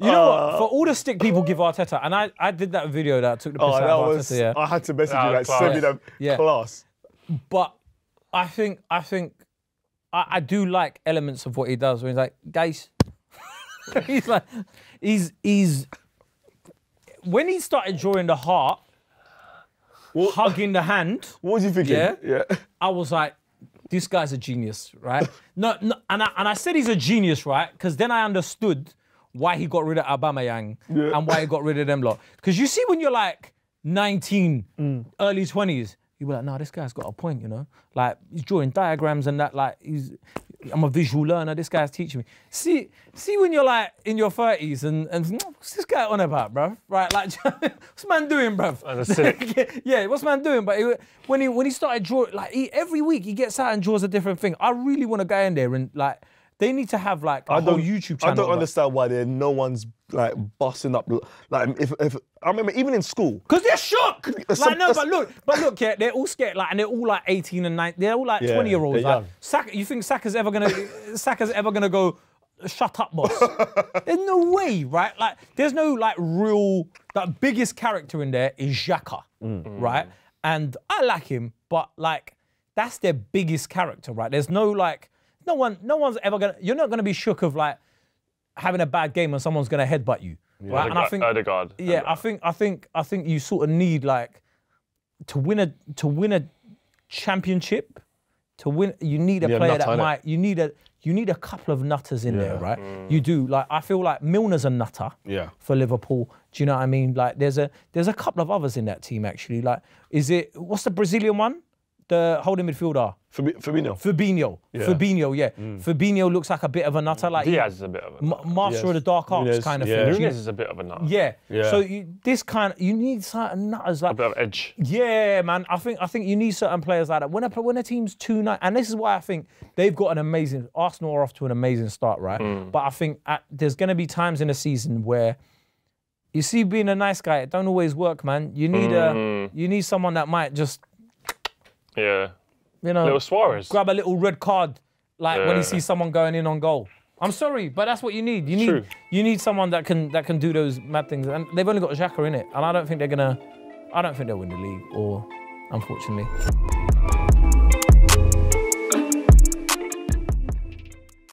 You know what? For uh, all the stick people give Arteta, and I, I did that video that took the oh, piss Oh, out that of was. Arteta, yeah. I had to message Yeah, you like class. send me that Yeah. class. But I think I think I, I do like elements of what he does. When he's like, guys, he's like, he's he's when he started drawing the heart, hugging the hand. What was you thinking? Yeah? Yeah. I was like, this guy's a genius, right? no, no, and I, and I said he's a genius, right? Because then I understood why he got rid of Aubameyang and why he got rid of them lot. Because you see, when you're like 19, Mm. early 20s, you were like, no, this guy's got a point, you know? Like he's drawing diagrams and that, like he's. I'm a visual learner. This guy's teaching me. See, see when you're like in your 30s and and what's this guy on about, bruv? Right, like what's man doing, bruv? As a cynic. yeah, what's man doing? But he, when he when he started drawing, like he, every week he gets out and draws a different thing. I really want to go in there and like they need to have like a I whole YouTube channel. I don't understand why there no one's like busting up. Like if, if I remember even in school. Cause they're shook. Like no, but look, but look, yeah, they're all scared. Like, and they're all like 18 and 19. They're all like Yeah, 20 year olds. Like. Saka, you think Saka's ever gonna, Saka's ever gonna go? Shut up, boss. there's no way, right? Like, there's no like real. That biggest character in there is Xhaka, mm. right? And I like him, but like, that's their biggest character, right? There's no like, no one, no one's ever gonna. You're not gonna be shook of like having a bad game and someone's gonna headbutt you, right? And I think Odegaard. yeah, I think I think I think you sort of need like to win a to win a championship, to win you need a need a player nutter, that innit? might you need a you need a couple of nutters in there, right? You do. Like I feel like Milner's a nutter Yeah. for Liverpool. Do you know what I mean? Like there's a there's a couple of others in that team actually. Like is it what's the Brazilian one? The holding midfielder. Fabi- Fabinho. Fabinho. Fabinho, yeah. Fabinho looks like a bit of a nutter. Like he- Diaz is a bit of a. Ma- master Yes. of the dark arts Nunez, kind of yeah. thing. Nunez is a bit of a nut. yeah. Yeah. So you, this kind, you need certain nutters like. A bit of edge. Yeah, man. I think I think you need certain players like that. When a when a team's two nine, and this is why I think they've got an amazing. Arsenal are off to an amazing start, right? Mm. But I think at, there's going to be times in a season where you see being a nice guy, it don't always work, man. You need Mm. a you need someone that might just Yeah. you know Little Suarez. grab a little red card, like when Yeah. you see someone going in on goal. I'm sorry, but that's what you need. You need True. you need someone that can that can do those mad things, and they've only got Xhaka in it, and I don't think they're gonna. I don't think they'll win the league, or unfortunately.